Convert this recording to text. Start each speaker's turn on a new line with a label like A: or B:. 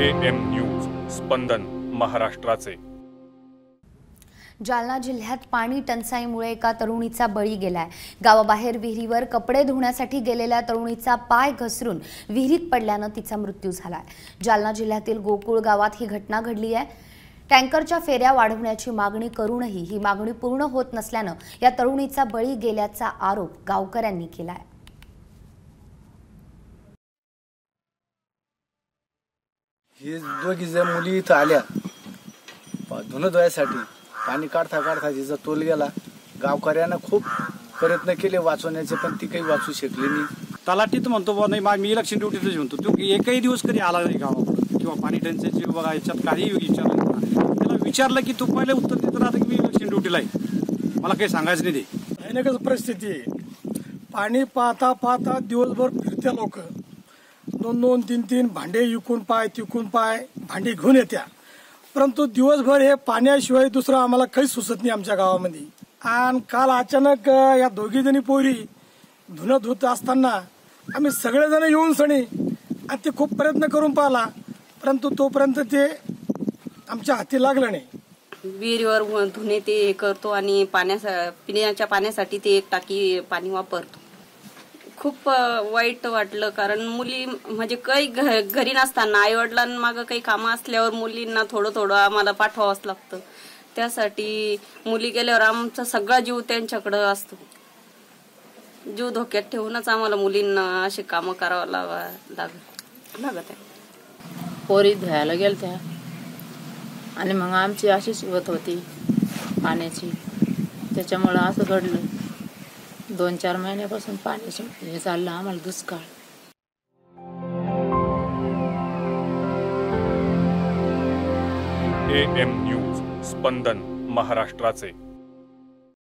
A: A M news स्पंदन महाराष्ट्राचे.
B: जालना जिल्ह्यात पाणी टंचाईमुळे एका तरुणीचा बळी गेलाय. गावाबाहेर विहिरीवर कपडे धुण्यासाठी गेलेल्या तरुणीचा पाय घसरून विहिरीत पडल्यानं तिचा मृत्यू झालाय. जालना जिल्ह्यातील गोकुळ गावात ही घटना घडली आहे. टँकरच्या फेऱ्या वाढवण्याची मागणी करूनही ही मागणी पूर्ण होत नसल्यानं या तरुणीचा बळी गेल्याचा आरोप गावकऱ्यांनी केलाय.
C: हे दोघी जर मुली इथं आल्या. प- धुणं धुवायसाठी. पाणी काढता काढता तिचा तोल गेला. गावकऱ्यांना खूप प्रयत्न केले वाचवण्याचे पण ती काही वाचू शकली नाही.
D: तलाठीत म्हणतो बुवा नाही मा- मी इलेक्शन ड्युटीतच म्हणतो. तो एकही दिवस कधी आला नाही गावाकडं किंवा पाणी टंचायची बघा याच्यात काहीही विचारलं नाही. त्याला विचारलं की तू पहिले उत्तर देत राहता की मी इलेक्शन ड्युटीला आहे. मला काही सांगायचं नाही ते.
E: भयानकच परिस्थिती आहे. पाणी पाहता पाहता दिवसभर फिरत्या लोक. दोन दोन तीन तीन भांडे विकून पाय तिकून पाय भांडी घेऊन येत्या. परंतु दिवसभर हे पाण्याशिवाय दुसरं आम्हाला काहीच सुचत नाही आमच्या गावामध्ये. आणि काल अचानक या दोघी जणी पोरी धुणं धुत असताना आम्ही सगळेजण येऊन सणी आणि ते खूप प्रयत्न करून पाहिला परंतु तोपर्यंत ते आमच्या हाती लागलं नाही.
F: विहिरीवर धुणे ते हे करतो आणि पाण्यासा पिण्याच्या पाण्यासाठी ते एक टाकी पाणी वापरतो. खूप वाईट वाटलं. कारण मुली म्हणजे काही घ- घरी नसताना आई वडिलांमागं काही कामं असल्यावर मुलींना थोडं थोडं आम्हाला पाठवावंच लागतं. त्यासाठी मुली गेल्यावर आमचा सगळा जीव त्यांच्याकडं असतो. जीव धोक्यात ठेवूनच आम्हाला मुलींना अशी कामं करावं लावा लाग लागत आहे.
G: पोरी धुवायला गेलत्या. आणि मग आमची अशीच शिवत होती पाण्याची. त्याच्यामुळं असं घडलं. दोन चार महिन्यापासून पाणी हे चाललं आम्हाला दुष्काळ.
A: ए एम न्यूज स्पंदन महाराष्ट्राचे.